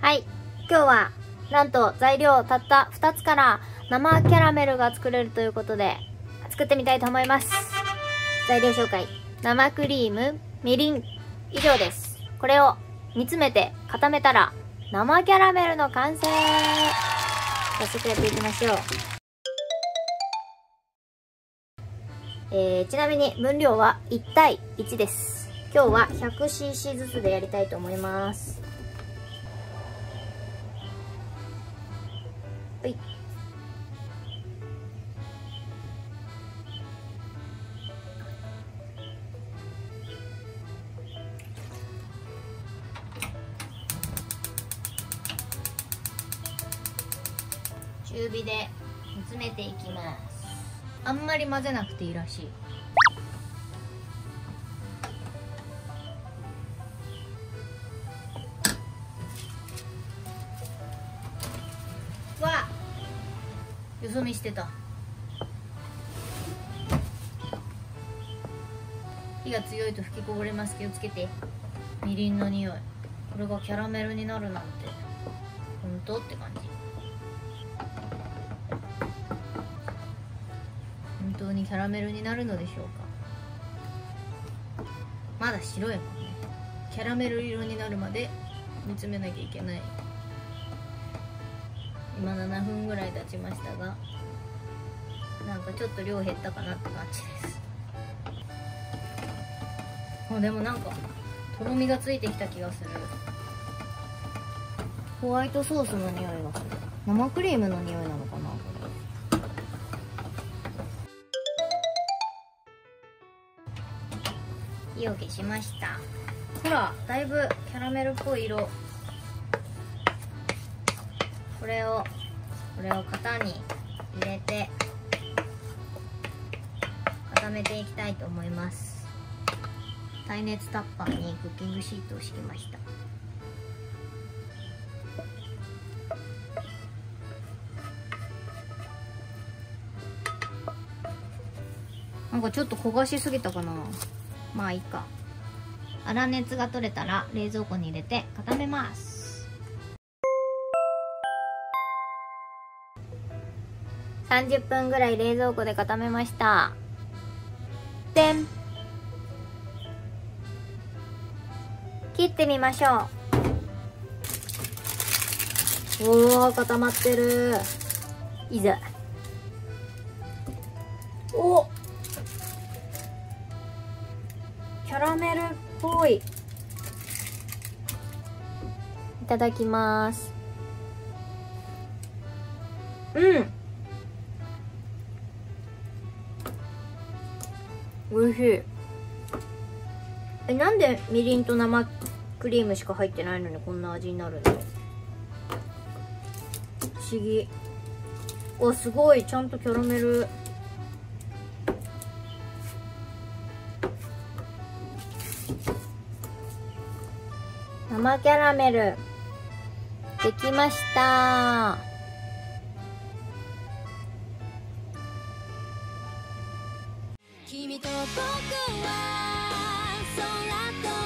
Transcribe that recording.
はい。今日はなんと材料たった2つから生キャラメルが作れるということで作ってみたいと思います。材料紹介。生クリームみりん。以上です。これを煮詰めて固めたら生キャラメルの完成。早速やっていきましょう。えー、ちなみに分量は1対1です。今日は 100cc ずつでやりたいと思います。はい。中火で煮詰めていきます。あんまり混ぜなくていいらしい。よそ見してた。火が強いと吹きこぼれます。気をつけて。みりんの匂い。これがキャラメルになるなんて。本当？って感じ。本当にキャラメルになるのでしょうか。まだ白いもんね。キャラメル色になるまで煮詰めなきゃいけない。今7分ぐらい経ちましたがなんかちょっと量減ったかなって感じです。あでもなんかとろみがついてきた気がする。ホワイトソースの匂いがする。生クリームの匂いなのかな。火を消しました。ほらだいぶキャラメルっぽい色。これをこれを型に入れて固めていきたいと思います。耐熱タッパーにクッキングシートを敷きました。なんかちょっと焦がしすぎたかな。まあいいか。粗熱が取れたら冷蔵庫に入れて固めます。30分ぐらい冷蔵庫で固めました。でん。切ってみましょう。おお固まってる。いざ。お。キャラメルっぽい。いただきます。うん。おいしい。えなんでみりんと生クリームしか入ってないのにこんな味になるの？不思議。おすごい。ちゃんとキャラメル。生キャラメル。できました。君と僕は空